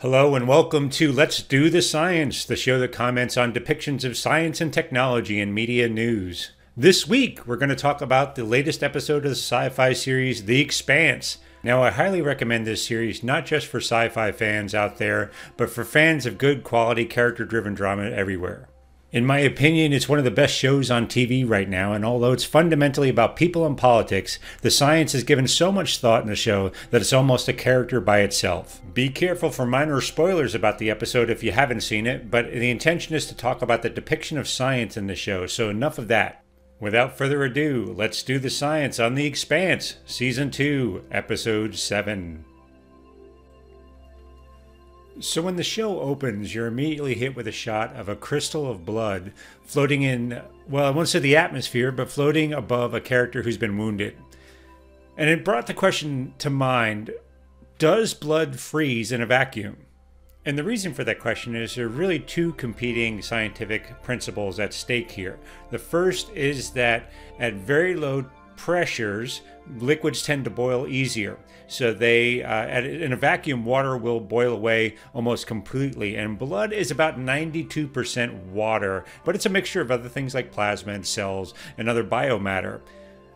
Hello and welcome to Let's Do the Science, the show that comments on depictions of science and technology in media news. This week, we're going to talk about the latest episode of the Syfy series The Expanse. Now, I highly recommend this series not just for sci fi fans out there, but for fans of good quality, character driven drama everywhere. In my opinion, it's one of the best shows on TV right now, and although it's fundamentally about people and politics, the science is given so much thought in the show that it's almost a character by itself. Be careful for minor spoilers about the episode if you haven't seen it, but the intention is to talk about the depiction of science in the show, so enough of that. Without further ado, let's do the science on The Expanse, Season 2, Episode 7. So when the show opens, you're immediately hit with a shot of a crystal of blood floating in, well, I won't say the atmosphere, but floating above a character who's been wounded. And it brought the question to mind does blood freeze in a vacuum? And the reason for that question is there are really two competing scientific principles at stake here. The first is that at very low pressures, liquids tend to boil easier. So they, uh, at, in a vacuum, water will boil away almost completely. And blood is about 92% water, but it's a mixture of other things like plasma and cells and other biomatter.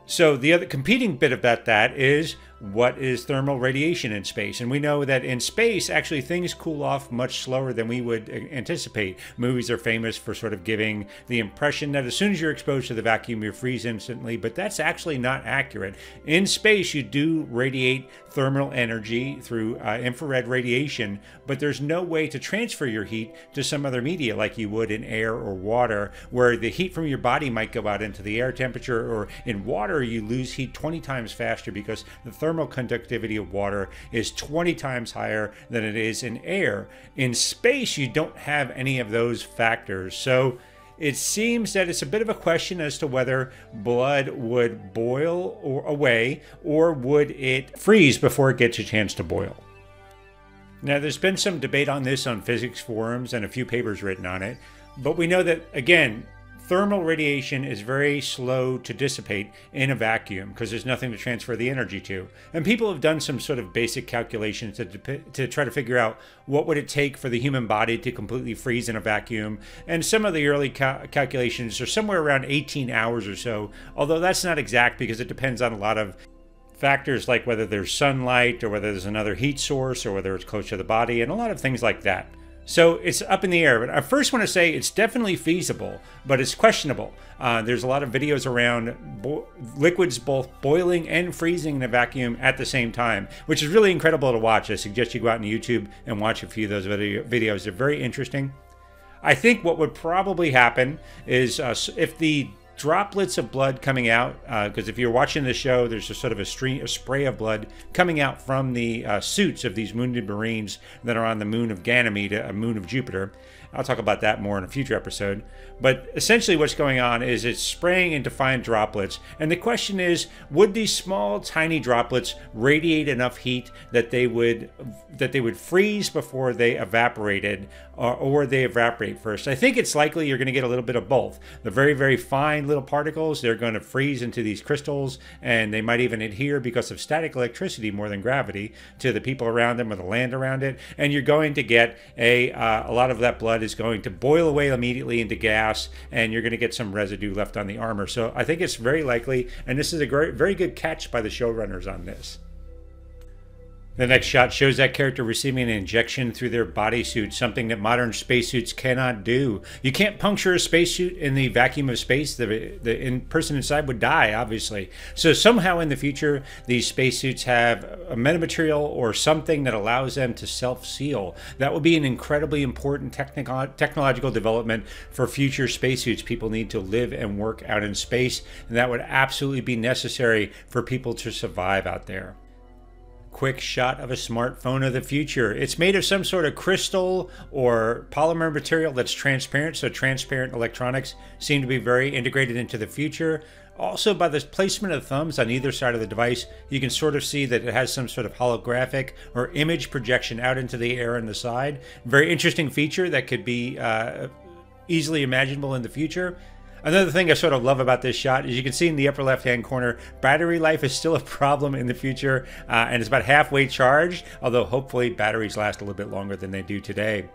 So the other competing bit about that is what is thermal radiation in space. And we know that in space, actually, things cool off much slower than we would anticipate. Movies are famous for sort of giving the impression that as soon as you're exposed to the vacuum, you freeze instantly, but that's actually not accurate. In space, you do radiate thermal energy through uh, infrared radiation, but there's no way to transfer your heat to some other media like you would in air or water, where the heat from your body might go out into the air temperature, or in water, you lose heat 20 times faster because the thermal thermal conductivity of water is 20 times higher than it is in air. In space, you don't have any of those factors. So it seems that it's a bit of a question as to whether blood would boil or away or would it freeze before it gets a chance to boil. Now, there's been some debate on this on physics forums and a few papers written on it, but we know that, again, thermal radiation is very slow to dissipate in a vacuum because there's nothing to transfer the energy to. And people have done some sort of basic calculations to, to try to figure out what would it take for the human body to completely freeze in a vacuum. And some of the early cal calculations are somewhere around 18 hours or so, although that's not exact because it depends on a lot of factors like whether there's sunlight or whether there's another heat source or whether it's close to the body and a lot of things like that. So it's up in the air. But I first want to say it's definitely feasible, but it's questionable. Uh, there's a lot of videos around bo- liquids both boiling and freezing in a vacuum at the same time, which is really incredible to watch. I suggest you go out on YouTube and watch a few of those video- videos. They're very interesting. I think what would probably happen is uh, if the droplets of blood coming out because uh, if you're watching the show there's a sort of a stream a spray of blood coming out from the uh, suits of these wounded marines that are on the moon of ganymede a moon of jupiter I'll talk about that more in a future episode. But essentially, what's going on is it's spraying into fine droplets. And the question is would these small, tiny droplets radiate enough heat that they would that they would freeze before they evaporated or, or they evaporate first? I think it's likely you're going to get a little bit of both. The very, very fine little particles, they're going to freeze into these crystals and they might even adhere because of static electricity more than gravity to the people around them or the land around it. And you're going to get a, uh, a lot of that blood is going to boil away immediately into gas, and you're going to get some residue left on the armor. So I think it's very likely, and this is a great, very good catch by the showrunners on this. The next shot shows that character receiving an injection through their bodysuit, something that modern spacesuits cannot do. You can't puncture a spacesuit in the vacuum of space. The, the in person inside would die, obviously. So somehow in the future, these spacesuits have a metamaterial or something that allows them to self-seal. That would be an incredibly important technological development for future spacesuits. People need to live and work out in space, and that would absolutely be necessary for people to survive out there quick shot of a smartphone of the future. It's made of some sort of crystal or polymer material that's transparent, so transparent electronics seem to be very integrated into the future. Also, by the placement of thumbs on either side of the device, you can sort of see that it has some sort of holographic or image projection out into the air on the side. Very interesting feature that could be uh, easily imaginable in the future. Another thing I sort of love about this shot is you can see in the upper left hand corner, battery life is still a problem in the future, uh, and it's about halfway charged, although hopefully batteries last a little bit longer than they do today.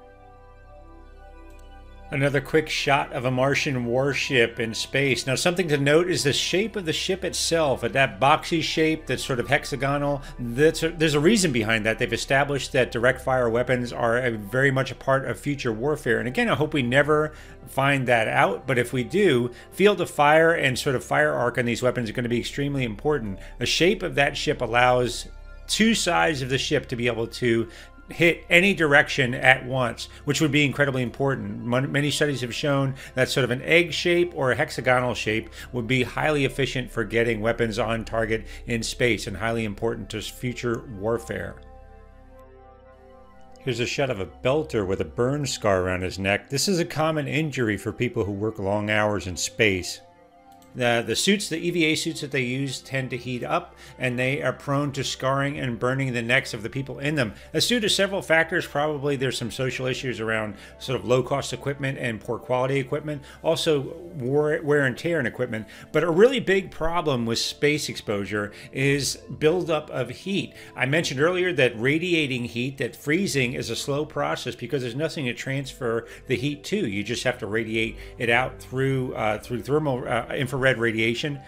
Another quick shot of a Martian warship in space. Now, something to note is the shape of the ship itself, at that boxy shape that's sort of hexagonal. That's a, there's a reason behind that. They've established that direct fire weapons are very much a part of future warfare. And again, I hope we never find that out. But if we do, field of fire and sort of fire arc on these weapons are going to be extremely important. The shape of that ship allows two sides of the ship to be able to hit any direction at once, which would be incredibly important. Many studies have shown that sort of an egg shape or a hexagonal shape would be highly efficient for getting weapons on target in space and highly important to future warfare. Here's a shot of a belter with a burn scar around his neck. This is a common injury for people who work long hours in space. The, the suits, the EVA suits that they use, tend to heat up and they are prone to scarring and burning the necks of the people in them. That's due to several factors. Probably there's some social issues around sort of low cost equipment and poor quality equipment, also wear and tear in equipment. But a really big problem with space exposure is buildup of heat. I mentioned earlier that radiating heat, that freezing is a slow process because there's nothing to transfer the heat to. You just have to radiate it out through uh, through thermal uh, infrared infrared radiation.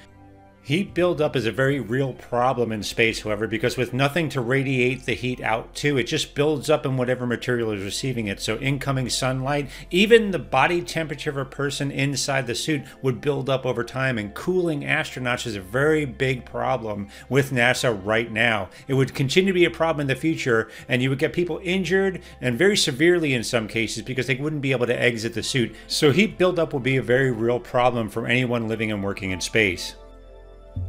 Heat buildup is a very real problem in space, however, because with nothing to radiate the heat out to, it just builds up in whatever material is receiving it. So, incoming sunlight, even the body temperature of a person inside the suit would build up over time. And cooling astronauts is a very big problem with NASA right now. It would continue to be a problem in the future, and you would get people injured and very severely in some cases because they wouldn't be able to exit the suit. So, heat buildup will be a very real problem for anyone living and working in space.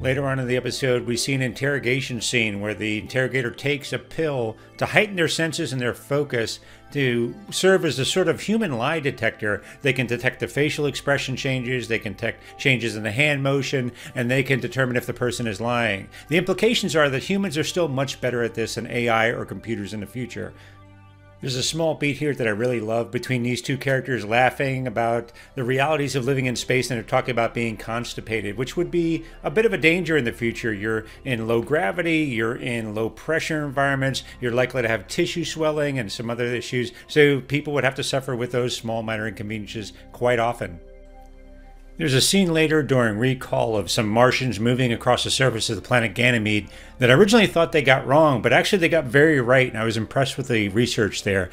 Later on in the episode, we see an interrogation scene where the interrogator takes a pill to heighten their senses and their focus to serve as a sort of human lie detector. They can detect the facial expression changes, they can detect changes in the hand motion, and they can determine if the person is lying. The implications are that humans are still much better at this than AI or computers in the future. There's a small beat here that I really love between these two characters laughing about the realities of living in space and they're talking about being constipated, which would be a bit of a danger in the future. You're in low gravity, you're in low pressure environments, you're likely to have tissue swelling and some other issues. So people would have to suffer with those small minor inconveniences quite often. There's a scene later during recall of some Martians moving across the surface of the planet Ganymede that I originally thought they got wrong, but actually they got very right, and I was impressed with the research there.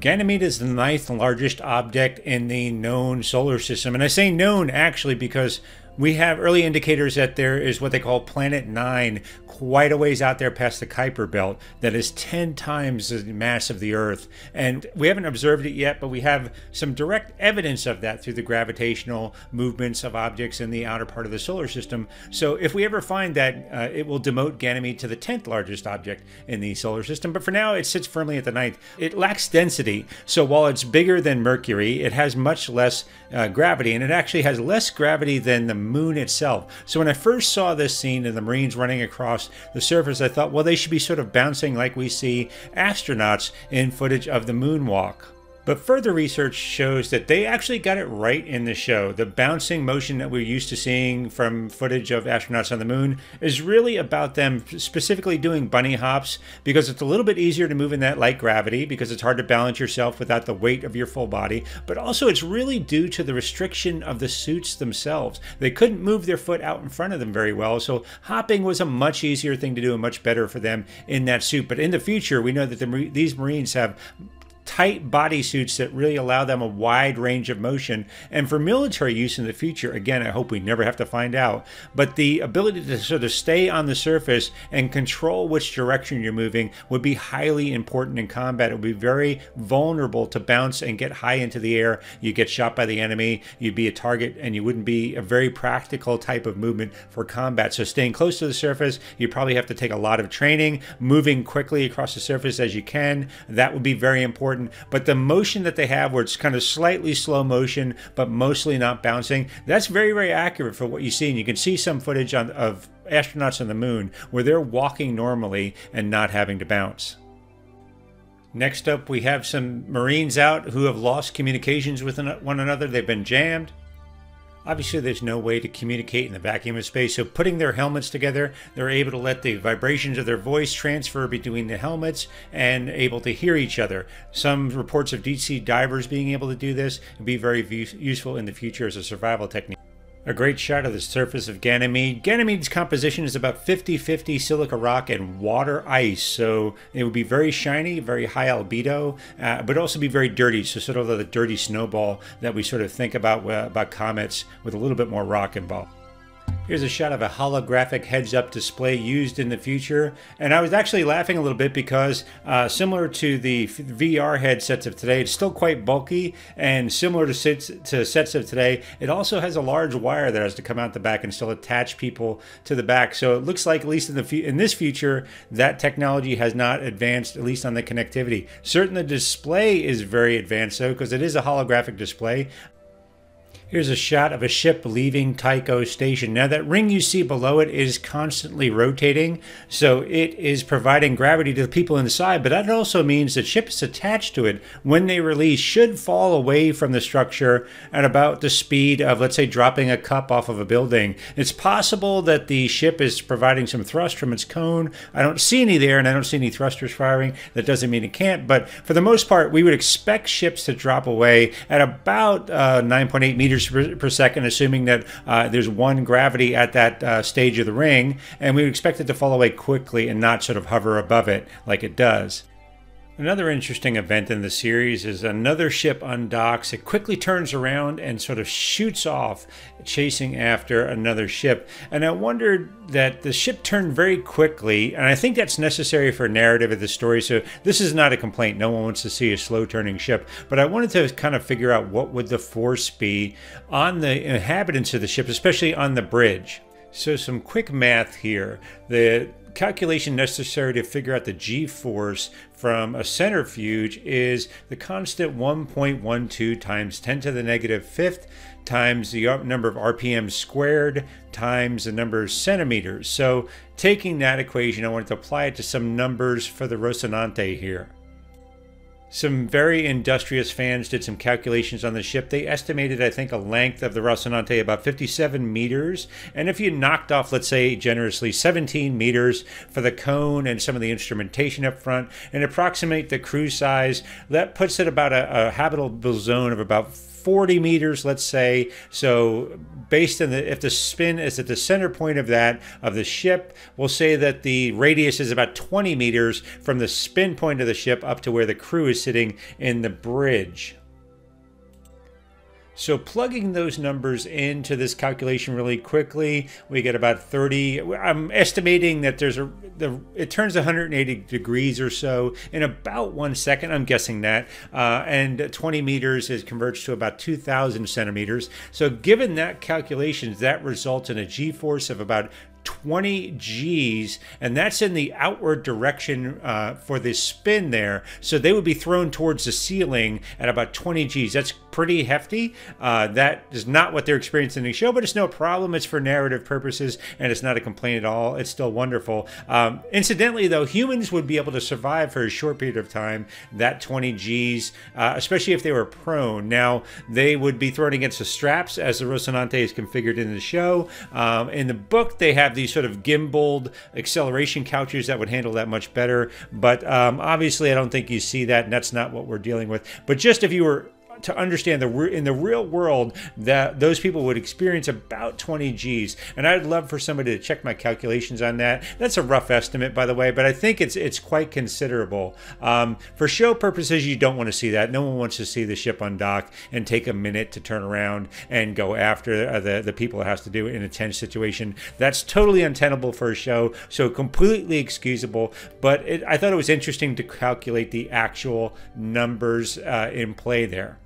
Ganymede is the ninth largest object in the known solar system, and I say known actually because we have early indicators that there is what they call Planet 9 quite a ways out there past the Kuiper Belt that is 10 times the mass of the Earth. And we haven't observed it yet, but we have some direct evidence of that through the gravitational movements of objects in the outer part of the solar system. So if we ever find that, uh, it will demote Ganymede to the 10th largest object in the solar system. But for now, it sits firmly at the ninth. It lacks density. So while it's bigger than Mercury, it has much less uh, gravity, and it actually has less gravity than the moon itself. So when I first saw this scene and the Marines running across the surface, I thought, well, they should be sort of bouncing like we see astronauts in footage of the moonwalk. But further research shows that they actually got it right in the show. The bouncing motion that we're used to seeing from footage of astronauts on the moon is really about them specifically doing bunny hops because it's a little bit easier to move in that light gravity because it's hard to balance yourself without the weight of your full body. But also, it's really due to the restriction of the suits themselves. They couldn't move their foot out in front of them very well, so hopping was a much easier thing to do and much better for them in that suit. But in the future, we know that the, these Marines have tight bodysuits that really allow them a wide range of motion. And for military use in the future, again, I hope we never have to find out, but the ability to sort of stay on the surface and control which direction you're moving would be highly important in combat. It would be very vulnerable to bounce and get high into the air. You get shot by the enemy, you'd be a target, and you wouldn't be a very practical type of movement for combat. So staying close to the surface, you probably have to take a lot of training, moving quickly across the surface as you can. That would be very important important. But the motion that they have, where it's kind of slightly slow motion, but mostly not bouncing, that's very, very accurate for what you see. And you can see some footage on, of astronauts on the moon where they're walking normally and not having to bounce. Next up, we have some Marines out who have lost communications with one another. They've been jammed. Obviously, there's no way to communicate in the vacuum of space, so putting their helmets together, they're able to let the vibrations of their voice transfer between the helmets and able to hear each other. Some reports of deep sea divers being able to do this and be very useful in the future as a survival technique. A great shot of the surface of Ganymede. Ganymede's composition is about 50-50 silica rock and water ice, so it would be very shiny, very high albedo, uh, but also be very dirty, so sort of the dirty snowball that we sort of think about uh, about comets with a little bit more rock involved. Here's a shot of a holographic heads-up display used in the future. And I was actually laughing a little bit because uh, similar to the VR headsets of today, it's still quite bulky. And similar to sets, to sets of today, it also has a large wire that has to come out the back and still attach people to the back. So it looks like, at least in, the in this future, that technology has not advanced, at least on the connectivity. Certainly the display is very advanced though, because it is a holographic display. Here's a shot of a ship leaving Tycho Station. Now, that ring you see below it is constantly rotating, so it is providing gravity to the people inside, but that also means that ships attached to it, when they release, should fall away from the structure at about the speed of, let's say, dropping a cup off of a building. It's possible that the ship is providing some thrust from its cone. I don't see any there, and I don't see any thrusters firing. That doesn't mean it can't, but for the most part, we would expect ships to drop away at about uh, 9.8 meters meters per, per second, assuming that uh, there's one gravity at that uh, stage of the ring, and we expect it to fall away quickly and not sort of hover above it like it does. Another interesting event in the series is another ship undocks. It quickly turns around and sort of shoots off, chasing after another ship. And I wondered that the ship turned very quickly, and I think that's necessary for narrative of the story. So this is not a complaint. No one wants to see a slow turning ship. But I wanted to kind of figure out what would the force be on the inhabitants of the ship, especially on the bridge. So some quick math here. The calculation necessary to figure out the g-force from a centrifuge is the constant 1.12 times 10 to the negative fifth times the number of RPM squared times the number of centimeters. So taking that equation, I wanted to apply it to some numbers for the Rocinante here. Some very industrious fans did some calculations on the ship. They estimated, I think, a length of the Rocinante about 57 meters. And if you knocked off, let's say, generously 17 meters for the cone and some of the instrumentation up front and approximate the crew size, that puts it about a, a habitable zone of about 40 meters, let's say. So based on the, if the spin is at the center point of that, of the ship, we'll say that the radius is about 20 meters from the spin point of the ship up to where the crew is sitting in the bridge. So plugging those numbers into this calculation really quickly, we get about 30. I'm estimating that there's a the it turns 180 degrees or so in about one second. I'm guessing that, uh, and 20 meters is converts to about 2,000 centimeters. So given that calculations, that results in a g-force of about 20 G's, and that's in the outward direction uh, for the spin there. So they would be thrown towards the ceiling at about 20 G's. That's pretty hefty. Uh, that is not what they're experiencing in the show, but it's no problem. It's for narrative purposes, and it's not a complaint at all. It's still wonderful. Um, incidentally, though, humans would be able to survive for a short period of time that 20 G's, uh, especially if they were prone. Now, they would be thrown against the straps as the Rocinante is configured in the show. Um, in the book, they have these sort of gimbaled acceleration couches that would handle that much better. But um, obviously, I don't think you see that, and that's not what we're dealing with. But just if you were to understand the in the real world that those people would experience about 20 G's. And I'd love for somebody to check my calculations on that. That's a rough estimate, by the way, but I think it's it's quite considerable. Um, for show purposes, you don't want to see that. No one wants to see the ship on dock and take a minute to turn around and go after uh, the the people it has to do in a tense situation. That's totally untenable for a show, so completely excusable. But it, I thought it was interesting to calculate the actual numbers uh, in play there.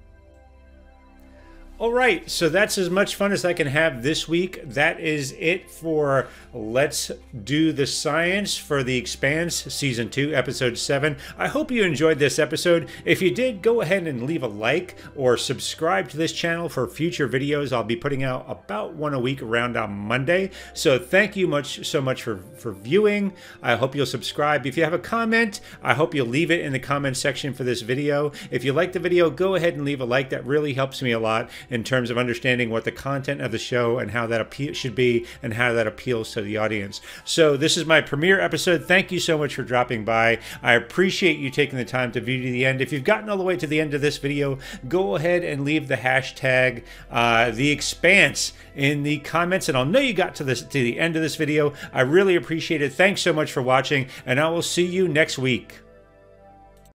All right, so that's as much fun as I can have this week. That is it for Let's Do the Science for The Expanse Season 2, Episode 7. I hope you enjoyed this episode. If you did, go ahead and leave a like or subscribe to this channel for future videos. I'll be putting out about one a week around on Monday. So thank you much so much for, for viewing. I hope you'll subscribe. If you have a comment, I hope you'll leave it in the comment section for this video. If you like the video, go ahead and leave a like. That really helps me a lot in terms of understanding what the content of the show and how that appeal should be and how that appeals to the audience. So this is my premiere episode. Thank you so much for dropping by. I appreciate you taking the time to view to the end. If you've gotten all the way to the end of this video, go ahead and leave the hashtag uh, the expanse in the comments and I'll know you got to this to the end of this video. I really appreciate it. Thanks so much for watching and I will see you next week.